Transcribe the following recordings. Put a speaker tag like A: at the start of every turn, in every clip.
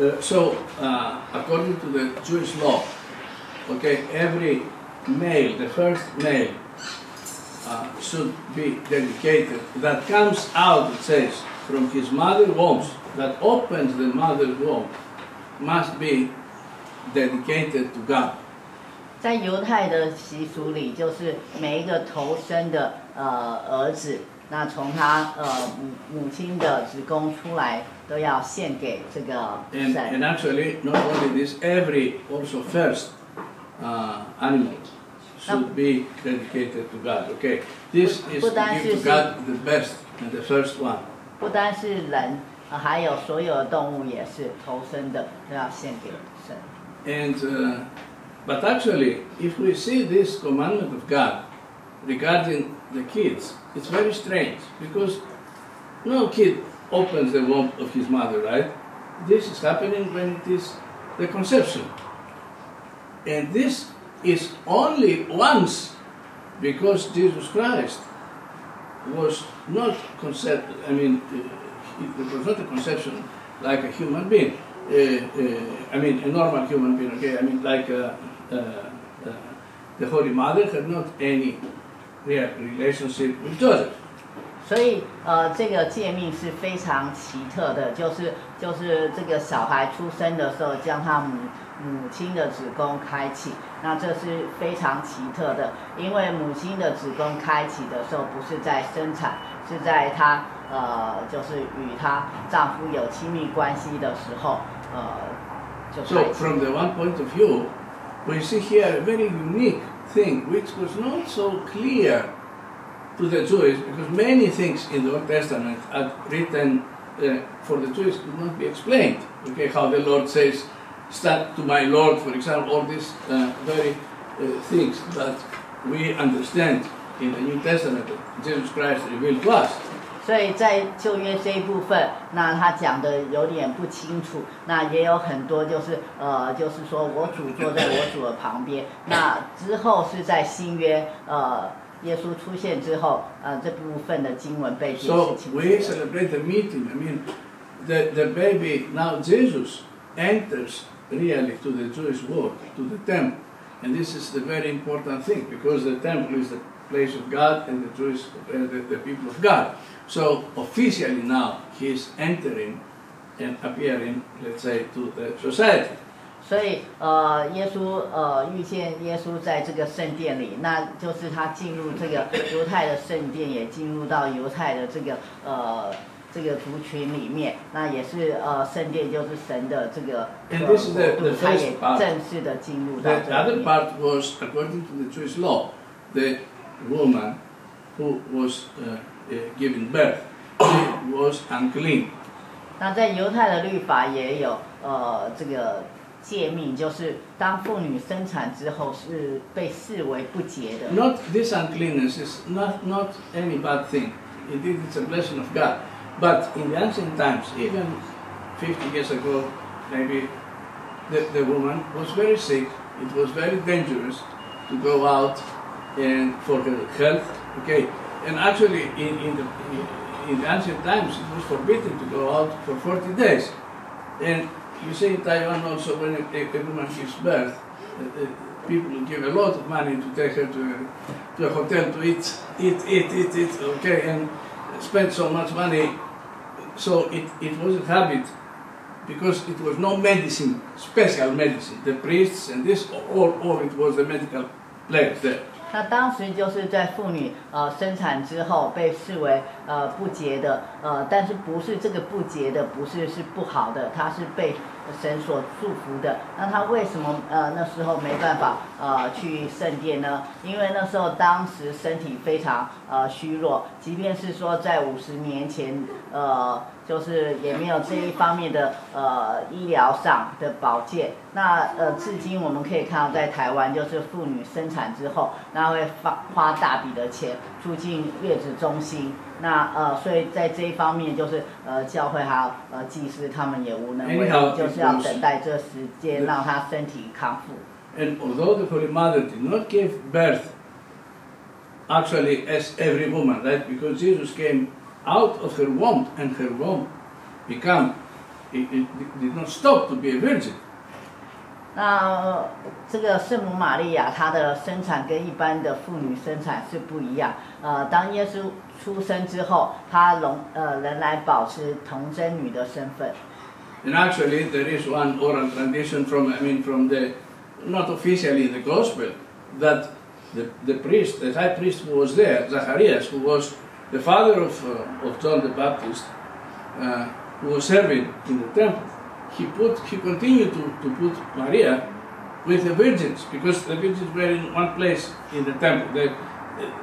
A: Uh, so, uh, according to the Jewish law, okay, every male, the first male, uh, should be dedicated. That comes out, it says, from his mother womb, that opens the mother's womb, must be dedicated to God.
B: 在犹太的习俗里，就是每一个投生的呃儿子，那从他呃母母亲的子宫出来， 都要献给这个
A: And,
B: 神
A: and。actually, not only this, every also first uh, animal should be dedicated to God. Okay, this is to give to God the best and the first one.
B: 不单是人，呃还有所有的动物也是投生的，都要献给神。
A: And uh, but actually, if we see this commandment of God regarding the kids, it's very strange because no kid opens the womb of his mother, right? This is happening when it is the conception, and this is only once because Jesus Christ was not concept. I mean, uh, it was not a conception like a human being. Uh, uh, I mean, a normal human being. Okay, I mean, like uh, uh, uh, the Holy Mother had not any real relationship with Joseph.
B: 所以，呃，这个诫命是非常奇特的，就是就是这个小孩出生的时候，将他母母亲的子宫开启，那这是非常奇特的，因为母亲的子宫开启的时候，不是在生产，是在她呃，就是与她丈夫有亲密关系的时候，呃，就开
A: So, from the one point of view, we see here a very unique thing which was not so clear to the Jews because many things in the Old Testament are written uh, for the Jews could not be explained. Okay, how the Lord says, "Stand to my Lord," for example, all these uh, very uh, things that we understand in the New Testament Jesus Christ revealed to us.
B: 所以在旧约这一部分，那他讲的有点不清楚，那也有很多就是呃，就是说我主坐在我主的旁边。那之后是在新约，呃，耶稣出现之后，呃，这部分的经文被解
A: So
B: 释清楚
A: we
B: 了。
A: celebrate the meeting. I mean, the, the baby, now Jesus enters really to the Jewish world, to the temple. And this is the very important thing because the temple is the place of God and the Jewish, uh, the, the people of God. So officially now he is entering and appearing, let's say, to the society.
B: 所以呃耶稣呃遇见耶稣在这个圣殿里那就是他进入这个犹太的圣殿也进入到犹太的这个呃这个族群里面那也是呃圣殿就是神的这个他也正式的进入到
A: who was giving birth was unclean
B: 那在犹太的律法也有呃这个诫命，就是当妇女生产之后是被视为不洁的。
A: Not this uncleanness is not, not any bad thing. Indeed, it's a blessing of God. But in the ancient times, even 50 years ago, maybe, the, the woman was very sick. It was very dangerous to go out and for her health. Okay, and actually, in, in, the, in the ancient times, it was forbidden to go out for 40 days. And you see in Taiwan also, when a, a, a woman gives birth, uh, uh, people give a lot of money to take her to a, to a hotel to eat, eat, eat, eat, eat, okay, and spend so much money. So it, it was a habit because it was no medicine, special medicine. The priests and this, all, all it was the medical place there.
B: 那当时就是在妇女呃生产之后被视为呃不洁的，呃，但是不是这个不洁的，不是是不好的，它是被 神所祝福的。那他为什么呃那时候没办法呃去圣殿呢？因为那时候当时身体非常呃虚弱，即便是说在五十年前呃就是也没有这一方面的呃医疗上的保健。那呃，至今我们可以看到，在台湾就是妇女生产之后，那会花花大笔的钱住进月子中心。那呃，所以在这一方面，就是呃，教会还有呃祭司他们也无能为力，就是要等待这时间让她身体康复。
A: And although the Holy Mother did not give birth, actually as every woman, right? Because Jesus came out of her womb and her womb became it, it did not stop to be a virgin.
B: 那、呃这个圣母玛利亚，她的生产跟一般的妇女生产是不一样。呃，当耶稣出生之后，她仍呃仍然保持童贞女的身份。
A: And actually, there is one oral tradition from, I mean, from the, not officially in the gospel, that the, the priest, the high priest who was there, Zacharias, who was the father of, uh, of John the Baptist, uh, who was serving in the temple, he put, he continued to, to put Maria with the virgins, because the virgins were in one place in the temple. The,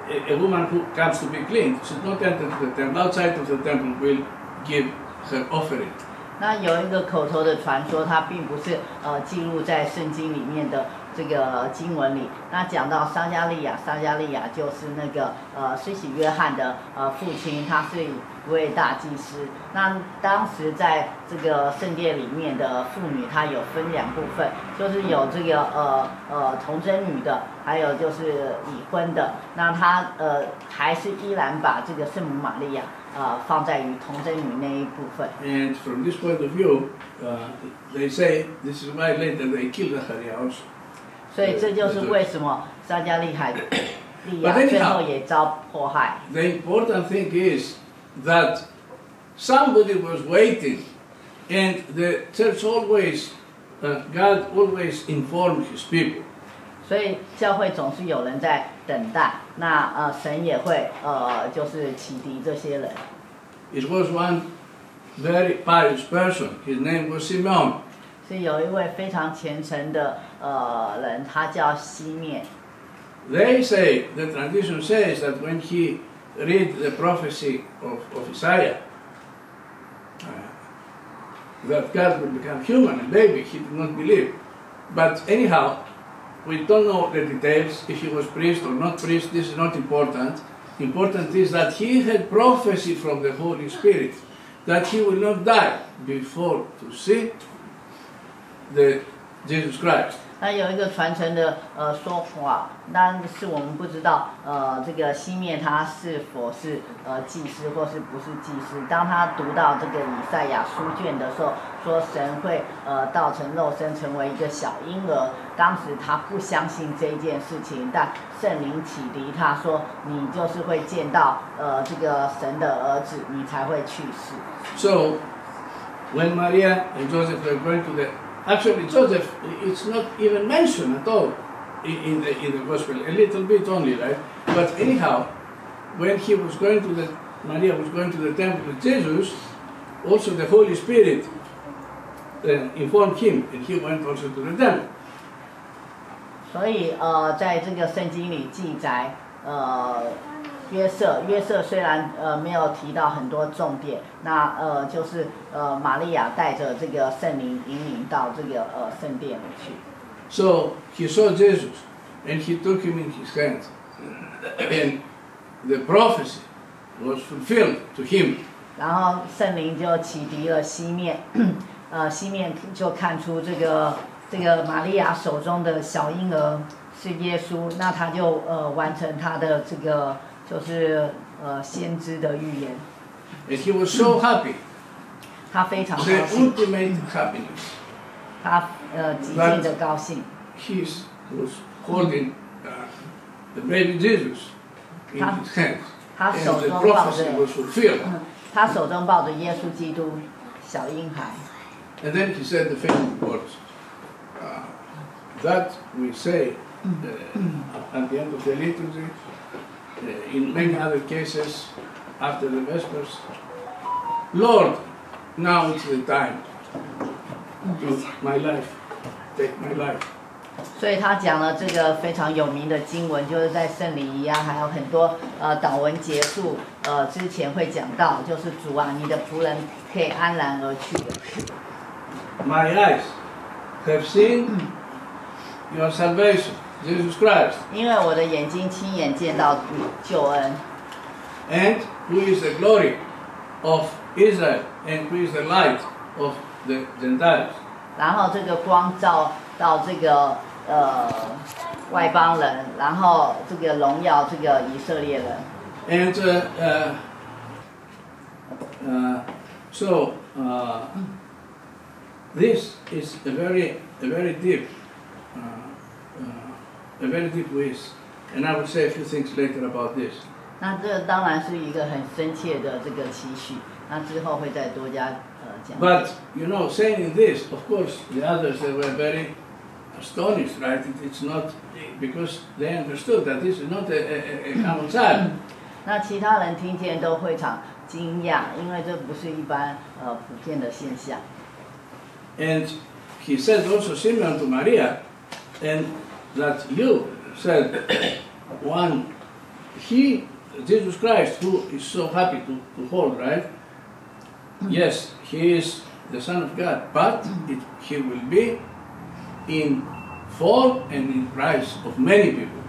A: a, a woman who comes to be cleaned should not enter the temple. Outside of the temple will give her offering.
B: 那有一个口头的传说，它并不是呃记录在圣经里面的 这个经文里。那讲到撒加利亚，撒加利亚就是那个呃施洗约翰的呃父亲，他是一位大祭司。那当时在这个圣殿里面的妇女，她有分两部分，就是有这个呃呃童贞女的，还有就是已婚的。那她呃还是依然把这个圣母玛利亚呃放在于童贞女那一部分。
A: And from this point of view, uh, they say this is why later they killed Zacharias.
B: 所以这就是为什么撒加利海利亚最后也遭迫害。
A: The important thing is that somebody was waiting, and the church always, uh, God always informed His people.
B: 所以教会总是有人在等待，那呃神也会呃就是启迪这些人。
A: It was one very pious person. His name was Simeon.
B: 是有一位非常虔诚的呃人，他叫西面。
A: They say, the tradition says that when he read the prophecy of, of Isaiah, uh, that God would become human, a baby, he did not believe. But anyhow, we don't know the details, if he was priest or not priest, this is not important. Important is that he had prophecy from the Holy Spirit that he will not die before to see the Jesus Christ.
B: 那有一个传承的呃说法，但是我们不知道呃这个西面他是否是呃祭司或是不是祭司。当他读到这个以赛亚书卷的时候，说神会呃道成肉身成为一个小婴儿，当时他不相信这一件事情，但圣灵启迪他说你就是会见到呃这个神的儿子，你才会去世。
A: So, when Maria and Joseph were going to the, actually Joseph, it's not even mentioned at all in, in the in the gospel, a little bit only, right? But anyhow, when he was going to the, Maria was going to the temple with Jesus, also the Holy Spirit uh, informed him, and he went also to the temple.
B: 所以呃，在这个圣经里记载，呃， 约瑟，约瑟虽然呃没有提到很多重点，那呃就是呃玛利亚带着这个圣灵引领到这个呃圣殿里去。
A: So he saw Jesus, and he took him in his hands, and the prophecy was fulfilled to him.
B: 然后圣灵就启迪了西面，呃西面就看出这个这个玛利亚手中的小婴儿是耶稣，那他就呃完成他的这个就是呃先知的预言，
A: And he was so happy,
B: 他非常高
A: the
B: 兴。
A: ultimate happiness.
B: 他呃极尽的高兴，
A: He was holding uh, the baby Jesus in
B: Huh?
A: his hands.
B: 他
A: And
B: 手
A: the
B: 中抱
A: prophecy
B: 着
A: was fulfilled.
B: 他手中抱着耶稣基督小婴孩，
A: And then he said the famous words uh, that we say uh, at the end of the liturgy, uh, in many other cases after the Vespers. Lord, now is the time to my life, take my life.
B: 所以他讲了这个非常有名的经文，就是在圣礼仪啊，还有很多呃祷文结束呃之前会讲到，就是主啊，你的仆人可以安然而去的。
A: My eyes have seen your salvation, Jesus Christ,
B: 因为我的眼睛亲眼见到你救恩，
A: and who is the glory of Israel, and who is the light of the Gentiles.
B: 然后这个光照到这个呃外邦人，然后这个荣耀这个以色列人。
A: And uh, uh, uh, so uh, this is a very, a very deep, uh, uh, a very deep wish. And I will say a few things later about this.
B: 那这当然是一个很深切的这个期许，那之后会再多加呃讲。
A: But, you know, saying this, of course, the others, they were very astonished, right? It, it's not, because they understood that this is not a, a, a common child.
B: 那其他人听见都非常惊讶，因为这不是一般呃普遍的现象。
A: And he said also Simeon to Maria, and that you said, one, he, Jesus Christ, who is so happy to, to hold, right? Yes, he is the Son of God, but it, he will be in fall and in rise of many people.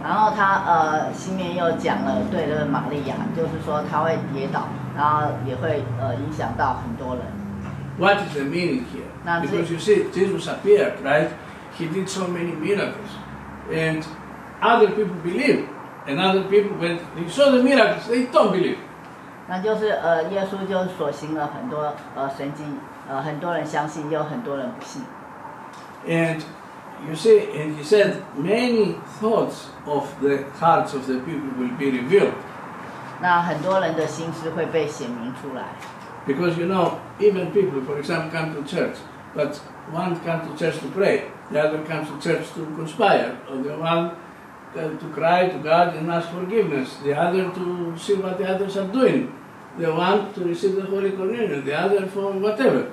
B: 然后他呃，西面又讲了对这个玛利亚，就是说他会跌倒，然后也会呃影响到很多人。
A: What is the meaning here?
B: Now,
A: Because
B: the-
A: you see, Jesus appeared, right? He did so many miracles. And other people believe. And other people, when they saw the miracles, they don't believe.
B: 那就是呃，耶稣就所行了很多呃神迹，呃很多人相信，也有很多人不信。
A: And you see, and he said, many thoughts of the hearts of the people will be revealed.
B: 那很多人的心思会被显明出来。
A: Because you know, even people, for example, come to church, but one comes to church to pray, The other comes to church to conspire, or the one uh, to cry to God and ask forgiveness, the other to see what the others are doing, the one to receive the Holy Communion, the other for whatever.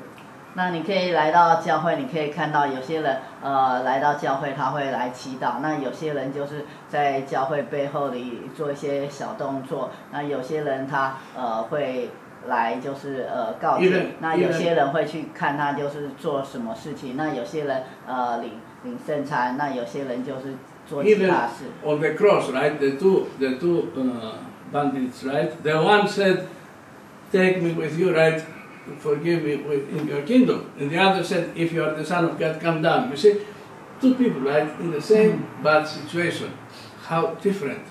B: 那你可以来到教会，你可以看到有些人呃来到教会他会来祈祷，那有些人就是在教会背后里做一些小动作，那有些人他呃会来就是呃告诫，那有些人会去看他就是做什么事情，那有些人呃领领圣餐，那有些人就是做其他事。
A: on the cross, right? The two, the two uh, bandits, right? The one said, "Take me with you, right? Forgive me with, in your kingdom," and the other said, "If you are the Son of God, come down." You see, two people, right, in the same bad situation. How different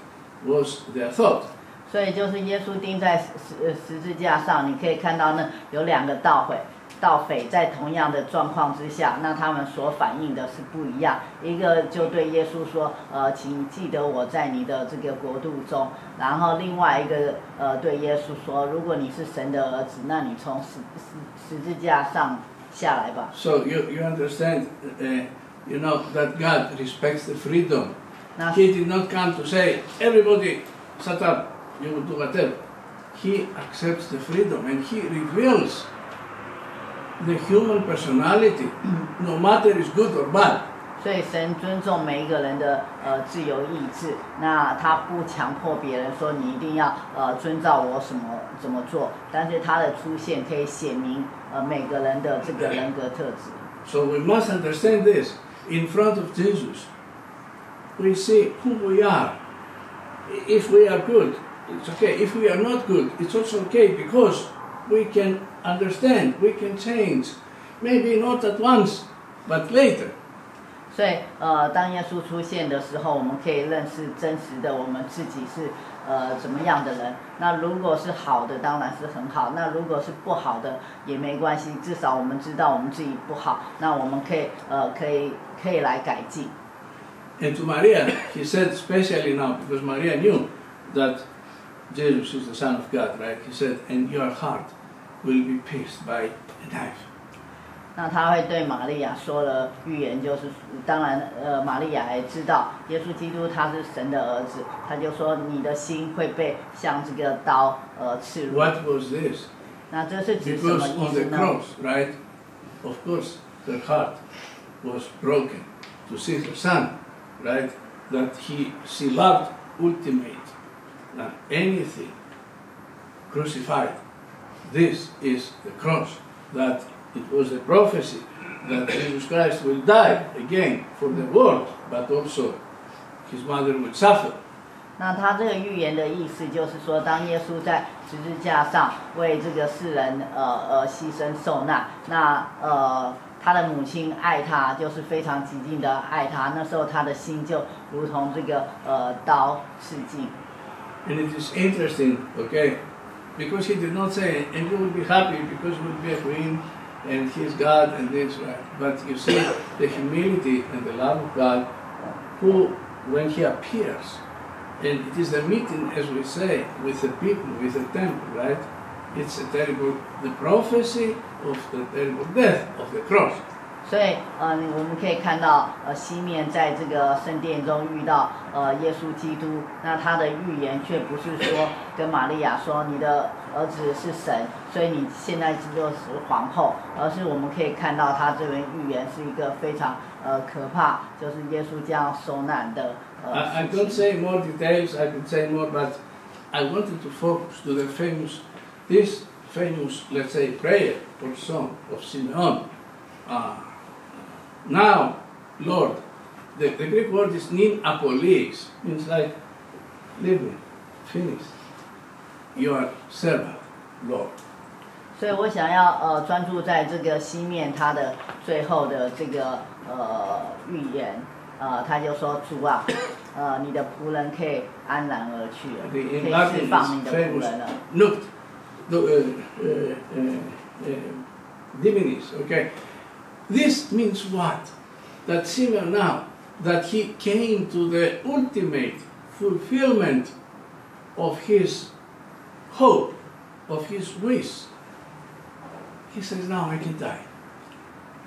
A: was their thought?
B: 所以就是耶稣钉在十十字架上，你可以看到那有两个盗匪，盗匪在同样的状况之下，那他们所反映的是不一样。一个就对耶稣说：“呃，请记得我在你的这个国度中。”然后另外一个呃对耶稣说：“如果你是神的儿子，那你从十十十字架上下来吧。
A: So you you understand, uh, you know that God respects the freedom. ”
B: 那
A: He did not come to say, "Everybody, shut up. You will do whatever." He accepts the freedom and he reveals the human personality, no matter is good or bad.
B: 所以神尊重每一个人的呃自由意志，那他不强迫别人说你一定要呃遵照我什么怎么做，但是他的出现可以显明呃每个人的这个人格特质。
A: So we must understand this. In front of Jesus, we see who we are. I- If we are good, it's okay. If we are not good, it's also okay because we can understand, we can change. Maybe not at once, but later.
B: 所以呃当耶稣出现的时候，我们可以认识真实的我们自己是呃怎么样的人。那如果是好的，当然是很好；那如果是不好的也没关系，至少我们知道我们自己不好，那我们可以呃可以可以来改进。
A: And to Maria, he said, especially now, because Maria knew that Jesus is the Son of God, right? He said, and your heart will be pierced by a knife.
B: 那他会对玛利亚说了预言，就是当然，呃，玛利亚也知道耶稣基督他是神的儿子，他就说你的心会被像这个刀呃刺入。
A: What was this?
B: 那这是指什么
A: Because
B: 意
A: on
B: 思
A: the
B: 呢？
A: cross, right? Of course, her heart was broken to see the Son, right? That he she loved ultimate, Anything crucified. This is the cross. That it was a prophecy that Jesus Christ will die again for the world, but also his mother would suffer.
B: 那他这个预言的意思就是说，当耶稣在十字架上为这个世人呃呃牺牲受难，那呃他的母亲爱他，就是非常极尽的爱他，那时候他的心就如同这个呃刀刺进。
A: And it is interesting, okay, because he did not say, and you will be happy because you will be a queen, and He's God and this right. But you see the humility and the love of God, who when He appears, and it is the meeting, as we say, with the people, with the temple, right? It's a terrible, the prophecy of the terrible death of the cross.
B: 所以，嗯，我们可以看到，呃，西面在这个圣殿中遇到，呃，耶稣基督，那他的预言却不是说跟玛利亚说你的儿子是神，所以你现在就是皇后，而是我们可以看到他这边预言是一个非常呃可怕，就是耶稣将要受难的呃
A: I, I don't。say more details, I can say more, but I wanted to focus to the famous, this famous, let's say, prayer or song of Simeon. Uh, Now, Lord, the, the Greek word is nyn apolyeis, means like, leave me, finish. You are servant, Lord.
B: 所以我想要呃专注在这个西面他的最后的这个呃预言，呃他就说主啊，呃你的仆人可以安然而去了，可以释放你的仆人了。
A: Look, the uh, uh, uh, uh, dimittis, okay. This means what? That Simeon now, that he came to the ultimate fulfillment of his hope, of his wish. He says, now I can die.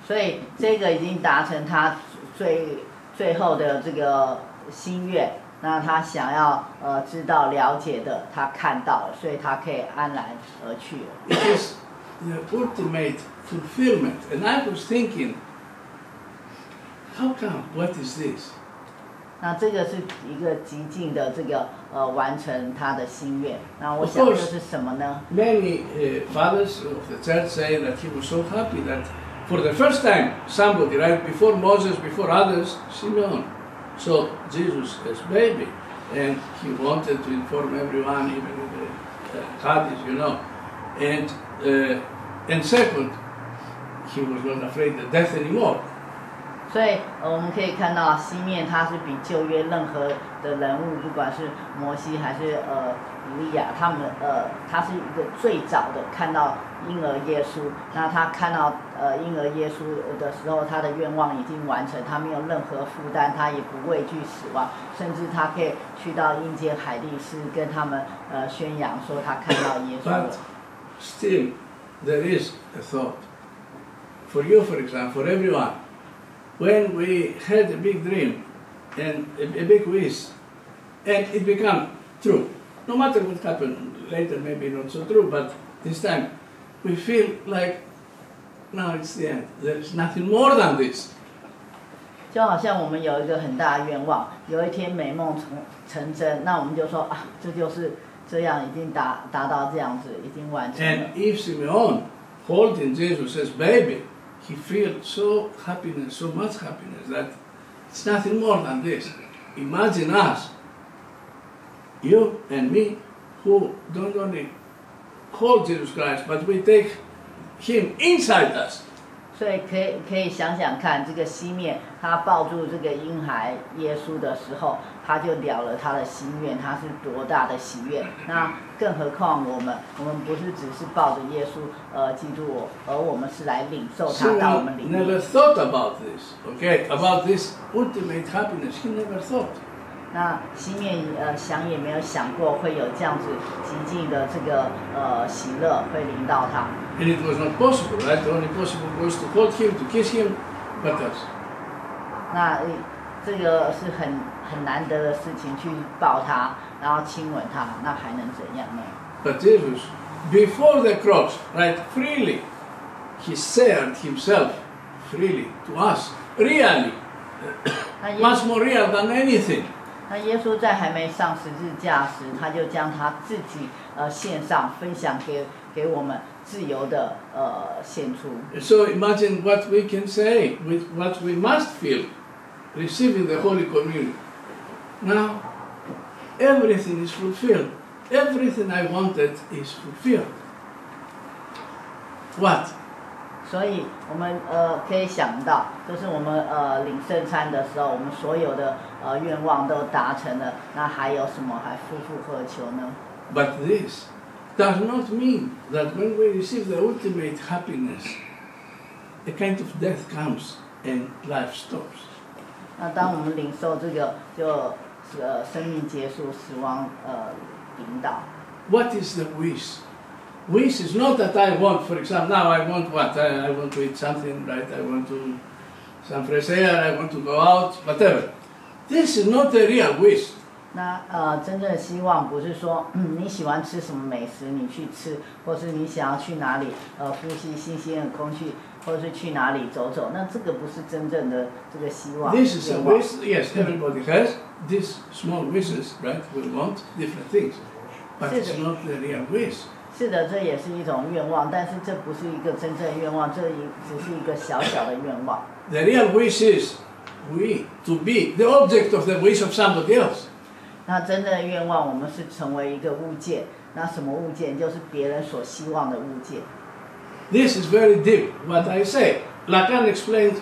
B: 所以这个已经达成他最最后的这个心愿。那他想要呃知道了解的，他看到了，所以他可以安然而去了。
A: It is the ultimate fulfillment. And I was thinking, how come? What is this?
B: 那这个是一个极尽的这个呃完成他的心愿。那我
A: Of
B: 想
A: course.
B: 这是什么呢？
A: Many uh, fathers of the church say that he was so happy that for the first time somebody, right, before Moses, before others, Simeon, saw Jesus as baby. And he wanted to inform everyone, even the uh, Hadith, you know. And, uh, and second, he was not afraid of death anymore.
B: 所以呃我们可以看到西面他是比旧约任何的人物，不管是摩西还是呃以利亚，他们呃他是一个最早的看到婴儿耶稣。那他看到呃婴儿耶稣的时候，他的愿望已经完成，他没有任何负担，他也不畏惧死亡，甚至他可以去到阴间海地斯跟他们呃宣扬说他看到耶稣了
A: But。still, there is a thought. For you, for example, for everyone, when we had a big dream and a, a big wish, and it became true, no matter what happened later, maybe not so true, but this time we feel like now it's the end. There is nothing more than this.
B: 就好像我们有一个很大的愿望，有一天美梦成成真，那我们就说啊，这就是这样，已经达达到这样子，已经完成了
A: And。if Simeon holding Jesus as baby, he feels so happiness, so much happiness that it's nothing more than this. Imagine us, you and me, who don't only hold Jesus Christ, but we take him inside us.
B: 所以可以可以想想看，这个西面他抱住这个婴孩耶稣的时候，他就了了他的心愿，他是多大的喜悦。那更何况我们，我们不是只是抱着耶稣呃基督我，而我们是来领受他到我们里
A: never。thought about this, okay, about this ultimate happiness. He never thought.
B: 那西面呃想也没有想过会有这样子极尽的这个呃喜乐会临到他。
A: And it was not possible, right? The only possible was to hold him, to kiss him, but us.
B: 那呃这个是很很难得的事情，去抱他，然后亲吻他，那还能怎样呢？
A: But Jesus, before the cross, right, freely, he shared himself freely to us, really,
B: 那耶
A: much more real than anything.
B: 那耶稣在还没上十字架时，他就将他自己呃献上，分享给给我们 自由的呃献出。
A: So imagine what we can say, with what we must feel, receiving the Holy Communion. Now, everything is fulfilled. Everything I wanted is fulfilled. What?
B: 所以我们呃可以想到，就是我们呃领圣餐的时候，我们所有的呃愿望都达成了，那还有什么还夫复何求呢？
A: But this does not mean that when we receive the ultimate happiness, a kind of death comes and life stops.
B: 那当我们领受这个，就是呃生命结束、死亡呃引导。
A: What is the wish? Wish is not that I want, for example, now I want what? I, I want to eat something, right? I want to some fresh air, I want to go out, whatever. This is not the real wish.
B: 那呃，真正的希望不是说、嗯、你喜欢吃什么美食你去吃，或是你想要去哪里呃呼吸新鲜的空气，或者是去哪里走走，那这个不是真正的这个希望。
A: This is a wish, yes, everybody has these small wishes, right? We want different things. But it's not the real wish.
B: 是的，这也是一种愿望，但是这不是一个真正的愿望，这一只是一个小小的愿望。
A: The real wish is we to be the object of the wish of somebody else.
B: 那真正的愿望，我们是成为一个物件。那什么物件？就是别人所希望的物件。
A: This is very deep, what I say. Lacan explained,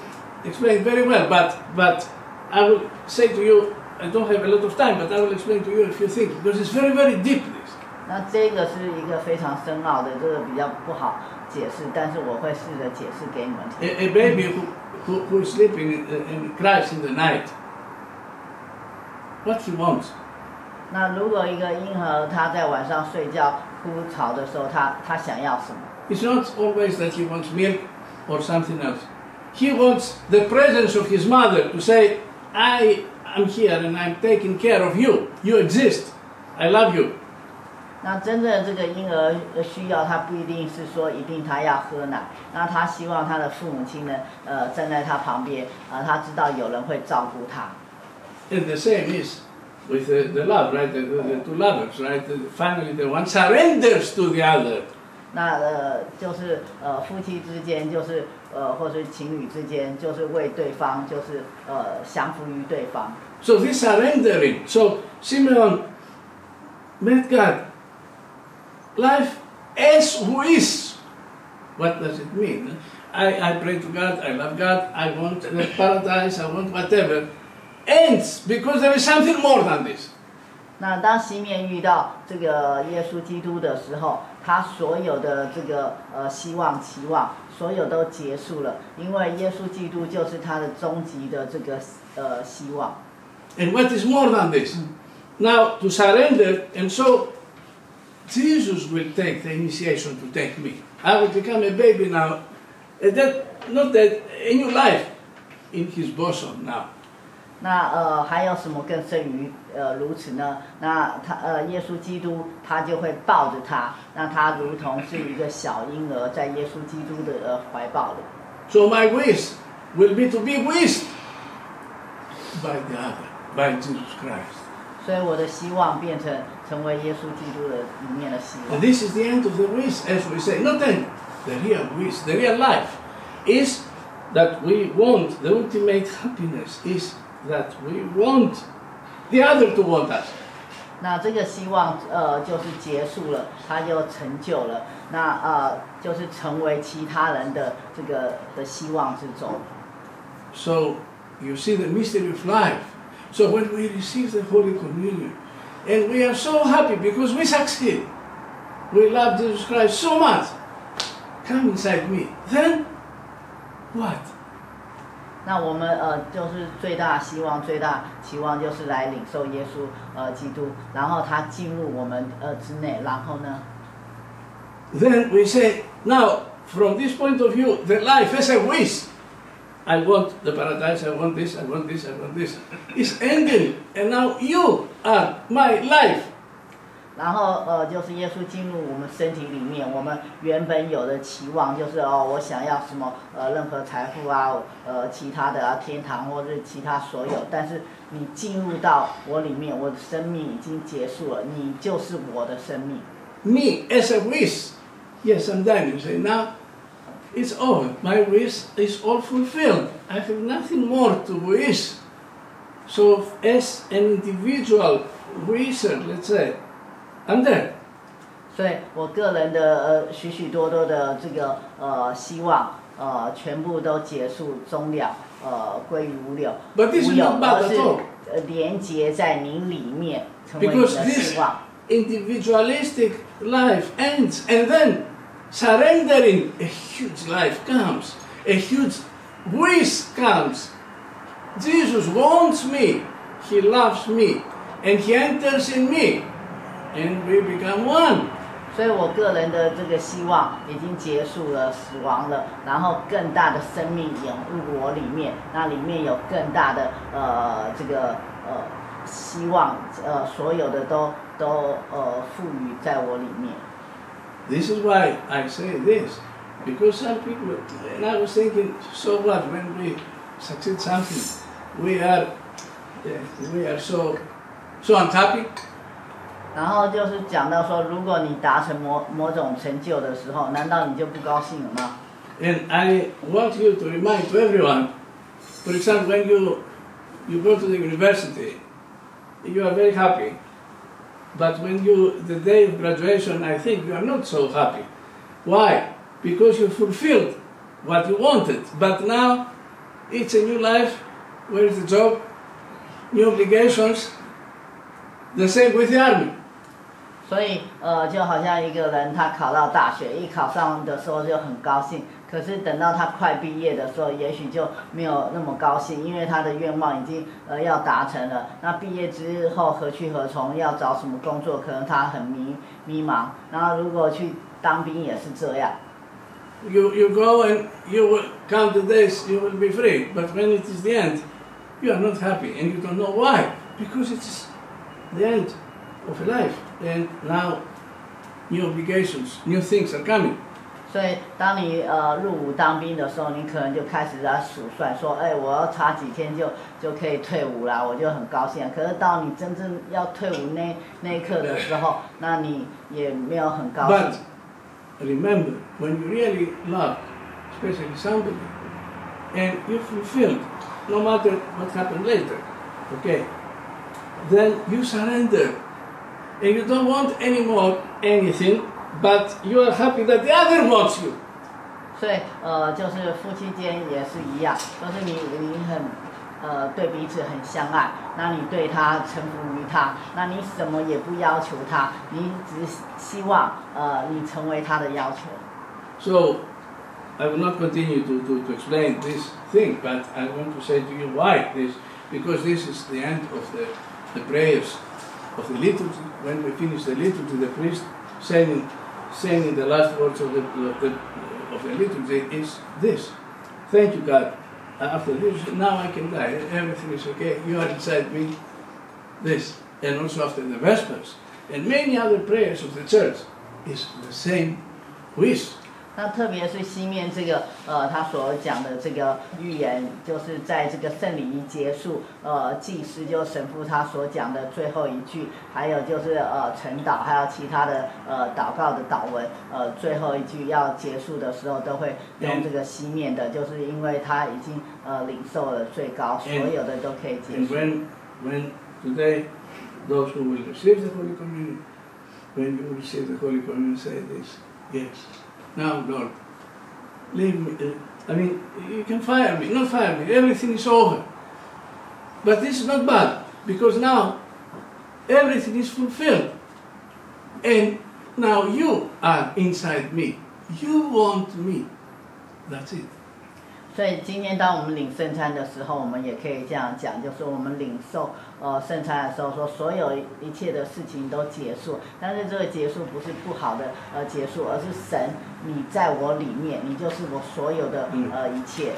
A: explained very well, but, but I will say to you, I don't have a lot of time, but I will explain to you a few things, because it's very, very deep, this.
B: 那这个是一个非常深奥的，这个比较不好解释，但是我会试着解释给你们听。
A: A, a baby who, who, who is sleeping uh, and cries in the night, what he wants?
B: 那如果一个婴儿他在晚上睡觉哭吵的时候，他他想要什么
A: ？It's not always that he wants milk or something else. He wants the presence of his mother to say, I am here and I'm taking care of you. You exist. I love you.
B: 那真正的这个婴儿呃需要，他不一定是说一定他要喝奶，那他希望他的父母亲呢，呃，站在他旁边，啊、他知道有人会照顾他。
A: And the same is with the, the love, right? The, the, the two lovers, right? The, finally, the one surrenders to the other.
B: 那呃，就是呃，夫妻之间，就是呃，或是情侣之间，就是为对方，就是呃，降服于对方。
A: So this surrendering. So Simeon met God. Life as who is. What does it mean? I, I pray to God, I love God, I want the paradise, I want whatever. Ends because there is something more than this.
B: 那当西面遇到这个耶稣基督的时候，他所有的这个呃希望、期望，所有都结束了，因为耶稣基督就是他的终极的这个呃希望。
A: And what is more than this? Now to surrender, and so Jesus will take the initiation to take me. I will become a baby now. And that, not that, a new life in his bosom now.
B: 那呃还有什么更胜于呃如此呢？那他呃耶稣基督他就会抱着他，那他如同是一个小婴儿在耶稣基督的呃怀抱里。
A: So my wish will be to be wished by the other, by Jesus Christ.
B: 所以我的希望变成成为耶稣基督的里面的希
A: And
B: 望。
A: this is the end of the wish, as we say. Not then the real wish, the real life is that we want, the ultimate happiness is that we want the other to want us.
B: 那这个希望呃就是结束了，他就成就了。那呃就是成为其他人的这个的希望之中。
A: So you see the mystery of life. So when we receive the Holy Communion, and we are so happy because we succeed, we love Jesus Christ so much. Come inside me. Then what?
B: 那我们呃就是最大希望、最大期望就是来领受耶稣呃基督，然后他进入我们呃之内，然后呢
A: ，Then we say, now, from this point of view, the life as a wish, I want the paradise, I want this, I want this, I want this, is ending. And now you are my life.
B: 然后呃就是耶稣进入我们身体里面，我们原本有的期望就是哦我想要什么呃任何财富啊呃其他的啊天堂或者其他所有，但是你进入到我里面，我的生命已经结束了，你就是我的生命。
A: Me as a wish. Yes, I'm done. You say, now it's over. My wish is all fulfilled. I have nothing more to wish. So, as an individual wisher, let's say, I'm there.
B: 所以我个人的呃许许多多的这个呃希望呃全部都结束终了，呃归于无有，
A: But this is
B: 无有，
A: not bad
B: 而
A: at
B: 是
A: all.
B: 呃连接在你里面，成为你
A: Because
B: 的
A: this
B: 希望。
A: individualistic life ends and then surrendering a huge life comes a huge wish comes. Jesus wants me, He loves me, and He enters in me, and we become one.
B: 所以我个人的这个希望已经结束了，死亡了，然后更大的生命涌入我里面，那里面有更大的呃这个呃希望，呃所有的都都呃赋予在我里面。
A: This is why I say this, because some people, and I was thinking, so what when we succeed something, we are, yeah, we are so, so unhappy.
B: 然后就是讲到说，如果你达成某某种成就的时候，难道你就不高兴了吗？
A: And I want you to remind to everyone, for example, when you you go to the university, you are very happy, but when you the day of graduation, I think you are not so happy. Why? Because you fulfilled what you wanted, but now it's a new life. Where is the job? New obligations. The same with the army.
B: 所以呃，就好像一个人他考到大学，一考上的时候就很高兴，可是等到他快毕业的时候，也许就没有那么高兴，因为他的愿望已经呃要达成了。那毕业之后何去何从？要找什么工作？可能他很迷迷茫。然后如果去当兵也是这样。
A: You, you go and you will count the days, you will be free. But when it is the end, you are not happy and you don't know why. Because it's the end of a life. And now new obligations, new things are coming.
B: 所以，当你呃入伍当兵的时候，你可能就开始在数算，说，哎，我要差几天就就可以退伍啦，我就很高兴。可是到你真正要退伍那那一刻的时候，那你也没有很高
A: But
B: 兴。
A: remember, when you really love, especially somebody, and you fulfill, no matter what happened later, okay, then you surrender. And you don't want anymore anything, but you are happy that the other wants you.
B: 所以呃，就是夫妻间也是一样，就是你你很呃对彼此很相爱，那你对他臣服于他，那你什么也不要求他，你只希望呃你成为他的要求。
A: So, I will not continue to, to, to explain this thing, but I want to say to you why this, because this is the end of the, the prayers of the liturgy. When we finish the liturgy, the priest saying, saying the last words of the, of the, of the liturgy is this. Thank you, God. Uh, after this, now I can die. Everything is okay. You are inside me. This. And also after the Vespers. And many other prayers of the church is the same wish.
B: 那特别是西面这个呃，他所讲的这个预言，就是在这个圣礼仪结束，呃，祭司就神父他所讲的最后一句，还有就是呃晨祷，还有其他的呃祷告的祷文，呃，最后一句要结束的时候都会用这个西面的，就是因为他已经呃领受了最高，所有的都可以结
A: And
B: 束。
A: when, when today, those who will receive the Holy Communion, when you receive the Holy Communion, say this, yes. Now, Lord, leave me. I mean, you can fire me, not fire me, everything is over. But this is not bad, because now everything is fulfilled. And now you are inside me. You want me. That's it.
B: 所以今天当我们领圣餐的时候，我们也可以这样讲，就是我们领受呃圣餐的时候，说所有一切的事情都结束，但是这个结束不是不好的呃结束，而是神你在我里面，你就是我所有的
A: 嗯
B: 呃一切。